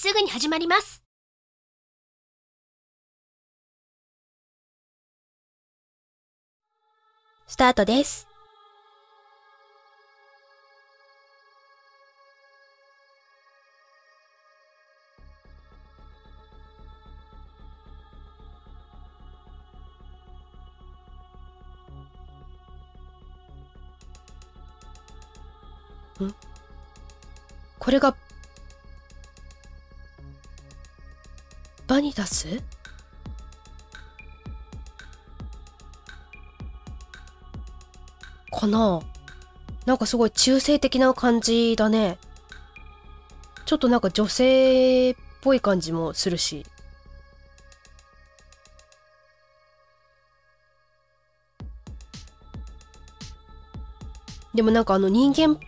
すぐに始まります。スタートです。ん？これがバニタスかな？なんかすごい中性的な感じだね。ちょっとなんか女性っぽい感じもするし。でもなんかあの人間っ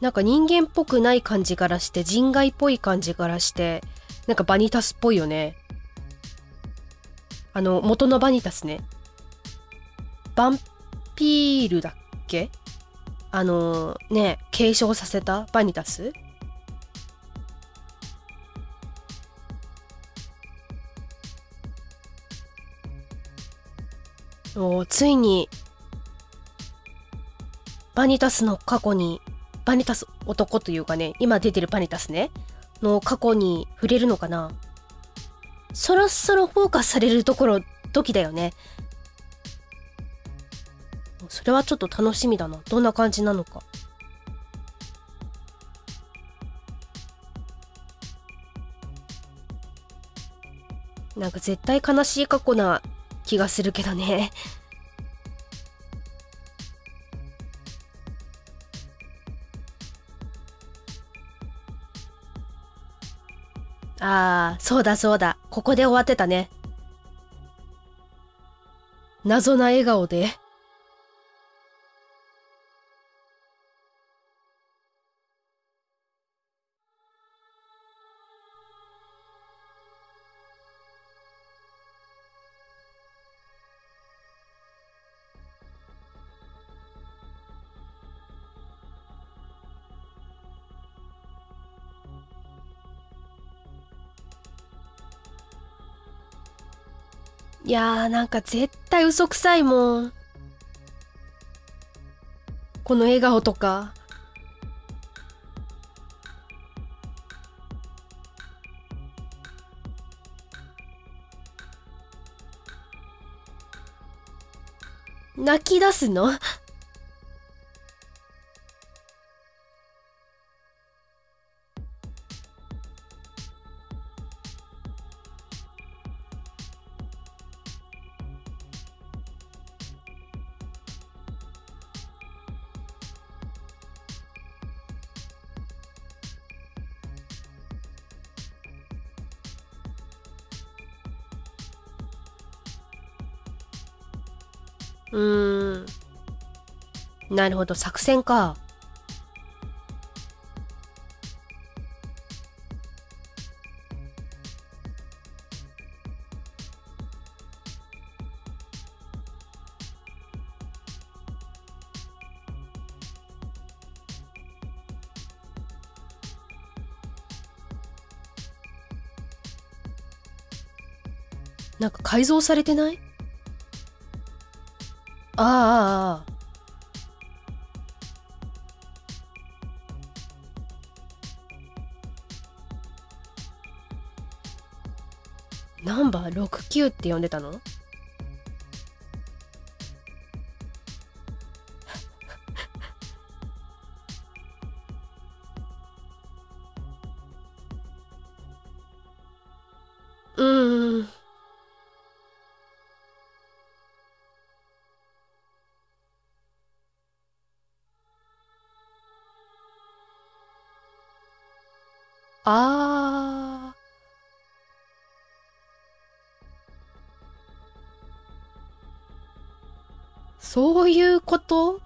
なんか人間っぽくない感じからして人外っぽい感じからしてなんかバニタスっぽいよね。あの元のバニタスね。バンピールだっけ？あのね継承させたバニタス？おついにバニタスの過去にバニタス男というかね今出てるバニタスねの過去に触れるのかな。そろそろフォーカスされるところ時だよね。それはちょっと楽しみだな。どんな感じなのか。なんか絶対悲しい過去な気がするけどね。ああ、そうだそうだ。ここで終わってたね。謎な笑顔で。いやーなんか絶対嘘くさいもん。この笑顔とか。泣き出すの？うーん。なるほど、作戦か。なんか改造されてない？あああナンバー69って呼んでたの？あー。そういうこと？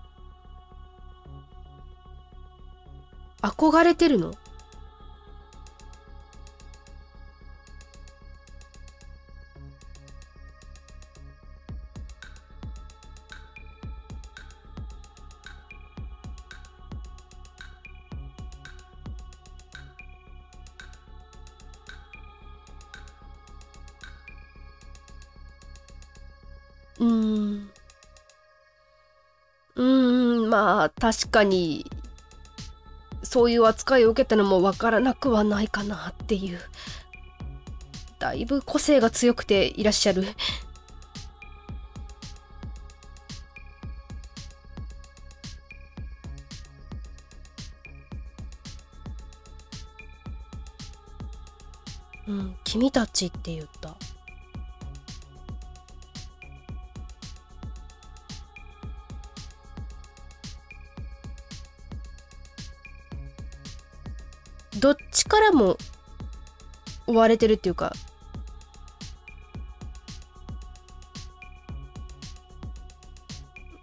憧れてるの？確かに、そういう扱いを受けたのもわからなくはないかなっていう。だいぶ個性が強くていらっしゃる。うん、君たちって言った。どっちからも追われてるっていうか。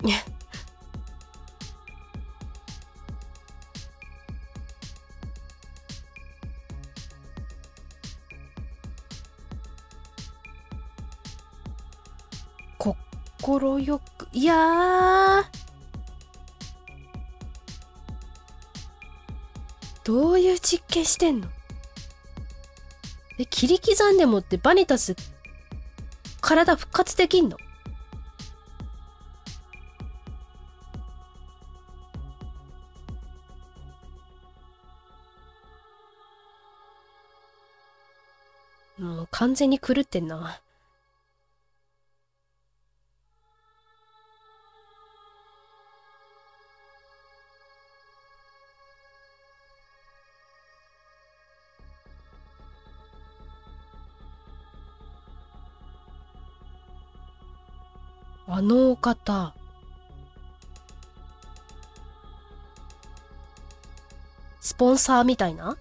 心よくいやどういう実験してんの？え切り刻んでもってバニタス体復活できんの？もう完全に狂ってんな。あのお方。スポンサーみたいな？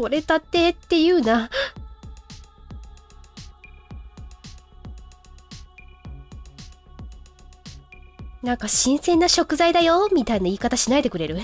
取れたてっていうな。なんか新鮮な食材だよみたいな言い方しないでくれる？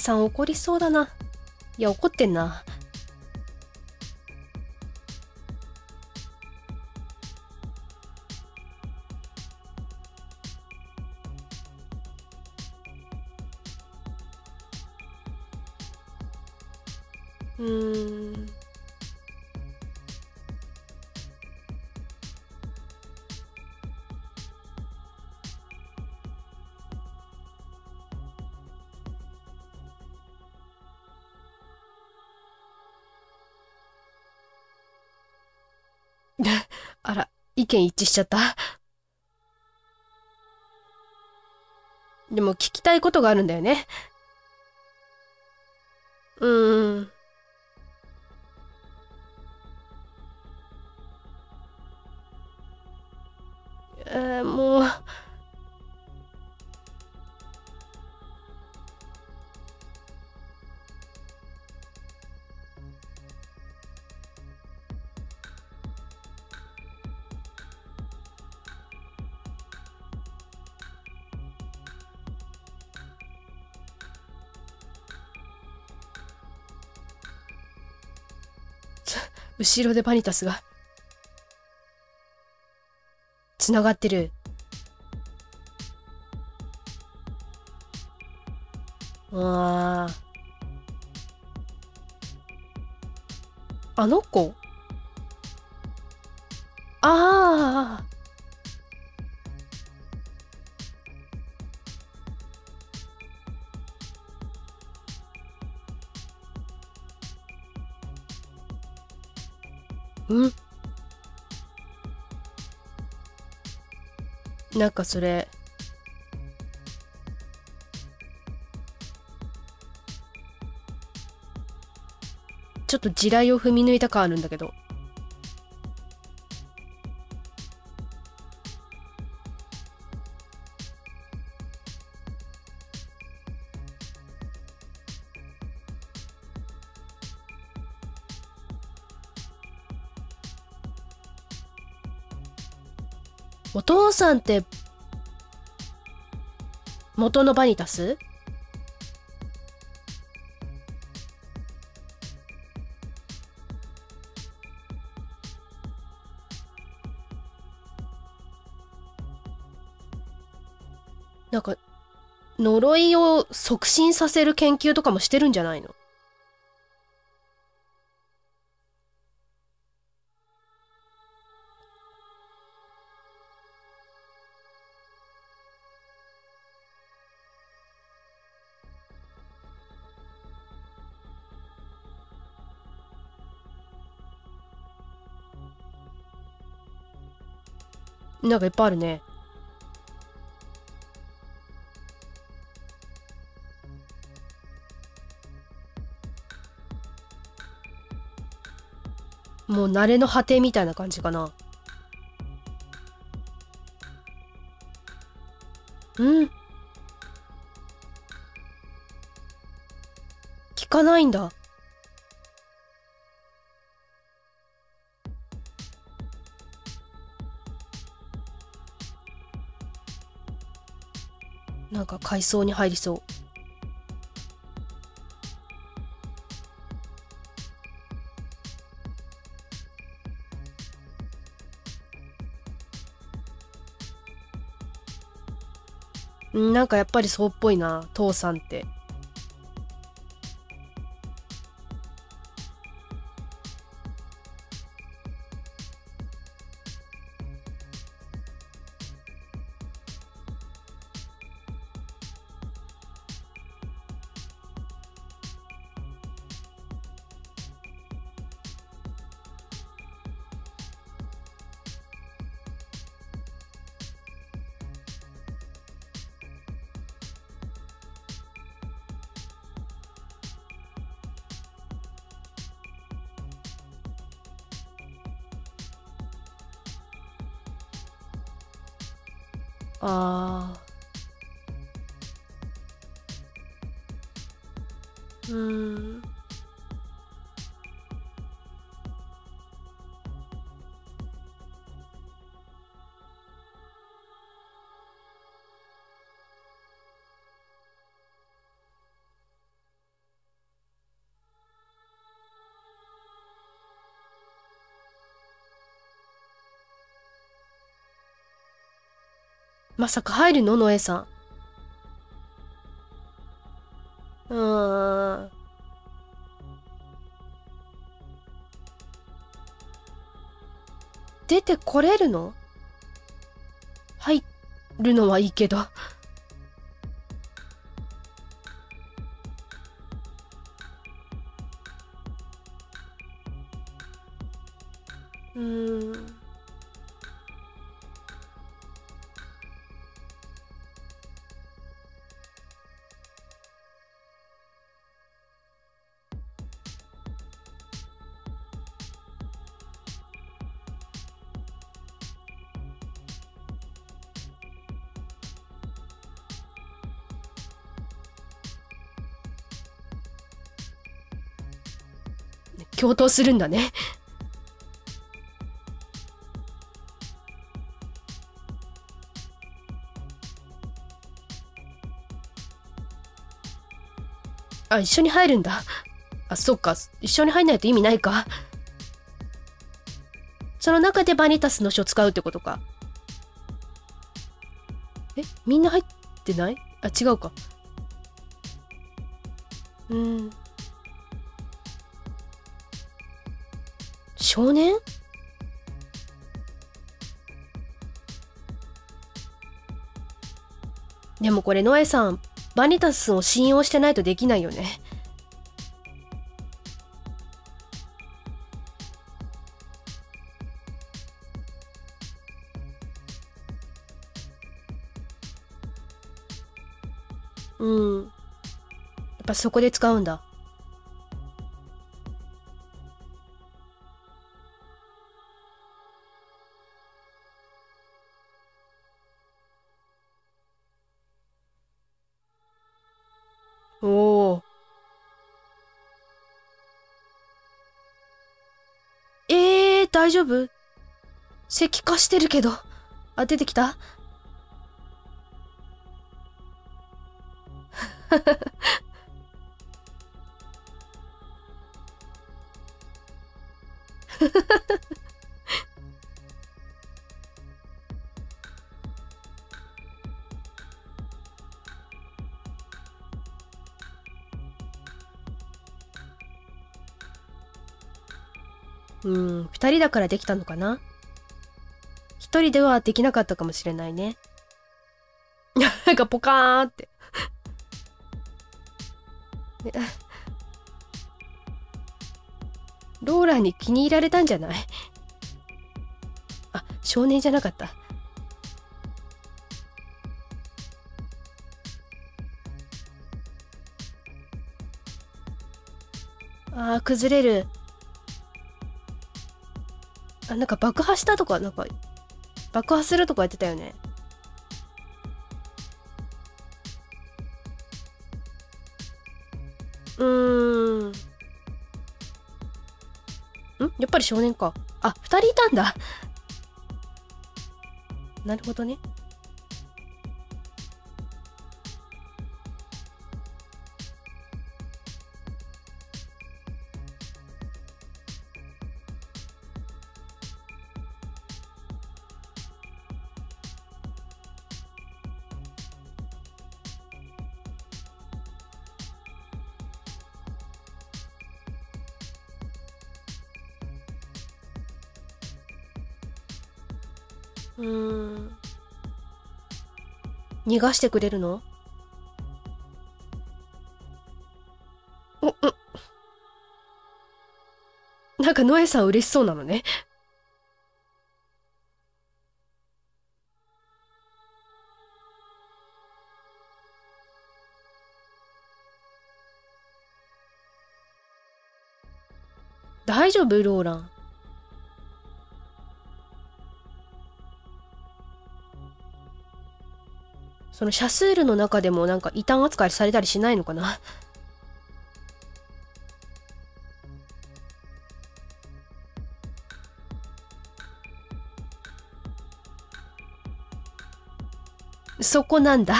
さん怒りそうだな。いや、怒ってんな。うん。意見一致しちゃった。でも聞きたいことがあるんだよね。後ろでバニタスが。つながってる。ああ。あの子？んなんかそれちょっと地雷を踏み抜いた感あるんだけど。さんって元のバニタス？なんか呪いを促進させる研究とかもしてるんじゃないの？なんかいっぱいあるね。もう慣れの果てみたいな感じかな。うん。聞かないんだ。階層に入りそう。なんかやっぱりそうっぽいな、父さんって。ああ。まさか入るの？ノエさん。うーん。出てこれるの？入るのはいいけど。うん。共闘するんだね。あ、一緒に入るんだ。あ、そっか。一緒に入んないと意味ないか。その中でバニタスの書使うってことか。えみんな入ってない？あ、違うか。うん。少年？でもこれノエさんバニタスを信用してないとできないよね。うん。やっぱそこで使うんだ。おお。ええー、大丈夫？石化してるけど。あ、出てきた？うん、二人だからできたのかな？一人ではできなかったかもしれないね。なんかポカーンってローラに気に入られたんじゃない？あ、少年じゃなかった。あー、崩れる。あ、なんか爆破したとか、なんか、爆破するとか言ってたよね。うーん。ん？やっぱり少年か。あ、二人いたんだ。なるほどね。逃がしてくれるの？お、うん。なんかノエさん嬉しそうなのね。大丈夫？ローラン。そのシャスールの中でもなんか異端扱いされたりしないのかな？そこなんだ。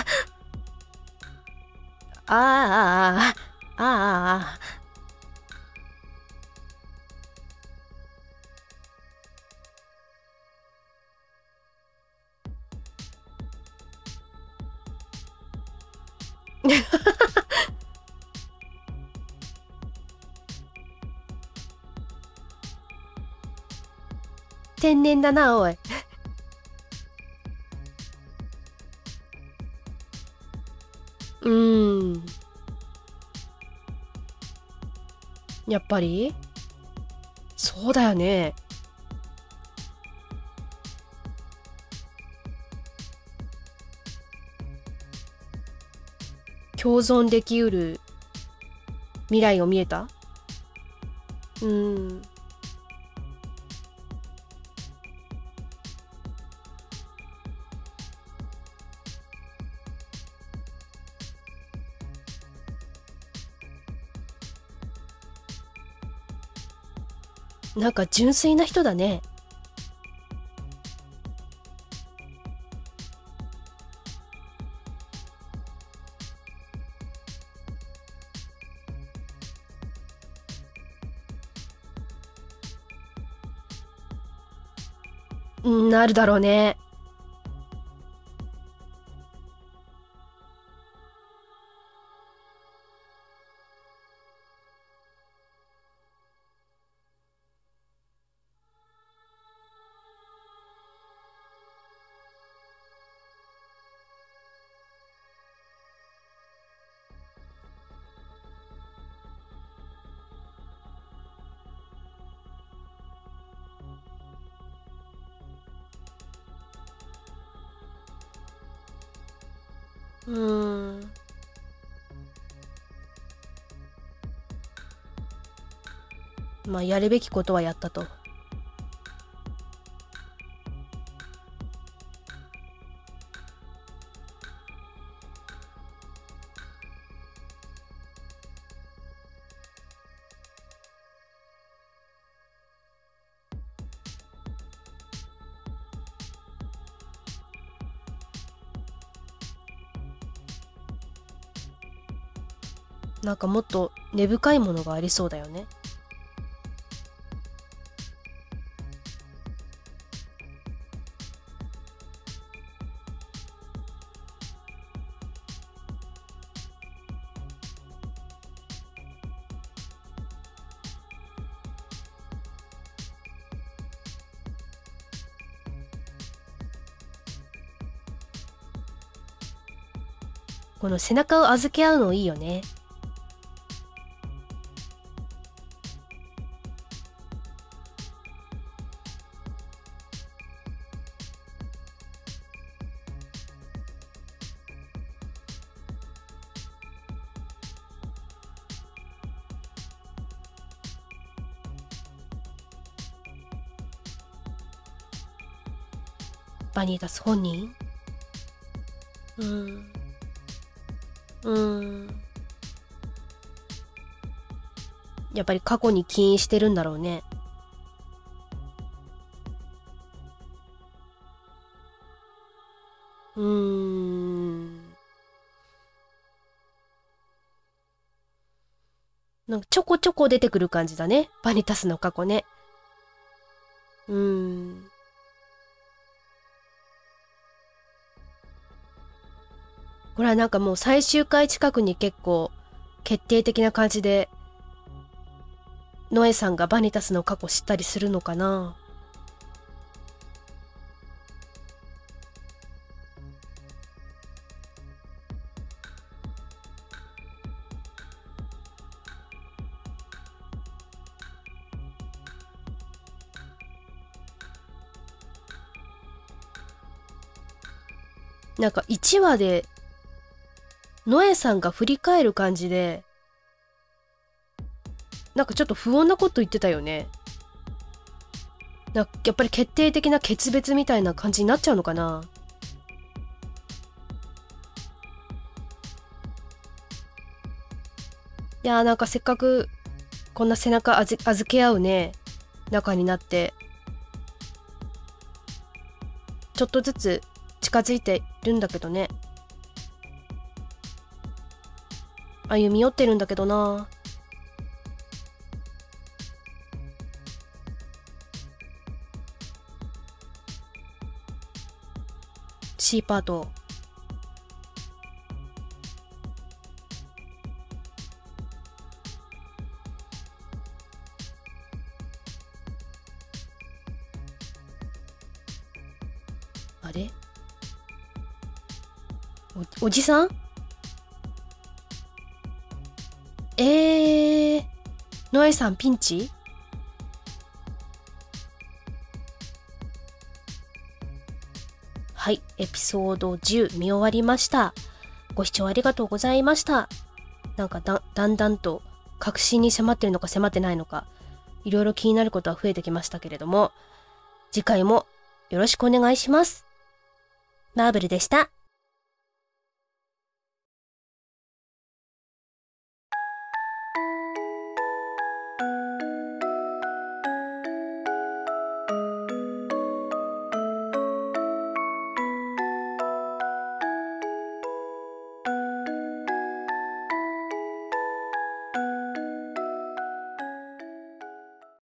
ああ、ああ、ああ、ああ。天然だな、おい。うーん。やっぱり？そうだよね。共存できうる未来を見えた？うんなんか純粋な人だね。あるだろうね。うんまあやるべきことはやったと。なんかもっと根深いものがありそうだよね。この背中を預け合うのいいよね。バニータス本人？うん。うん。やっぱり過去に起因してるんだろうね。うん。なんかちょこちょこ出てくる感じだね。バニタスの過去ね。うん。これはなんかもう最終回近くに結構決定的な感じでノエさんがバニタスの過去知ったりするのかな。なんか1話でノエさんが振り返る感じで、なんかちょっと不穏なこと言ってたよね。なやっぱり決定的な決別みたいな感じになっちゃうのかないやーなんかせっかくこんな背中預け合うね仲になってちょっとずつ近づいてるんだけどね歩み寄ってるんだけどな。C パート。あれ？おじさん？ノエさんピンチ？はい、エピソード10見終わりました。ご視聴ありがとうございました。なんかだだんだんと確信に迫ってるのか迫ってないのか、いろいろ気になることは増えてきましたけれども、次回もよろしくお願いします。マーブルでした。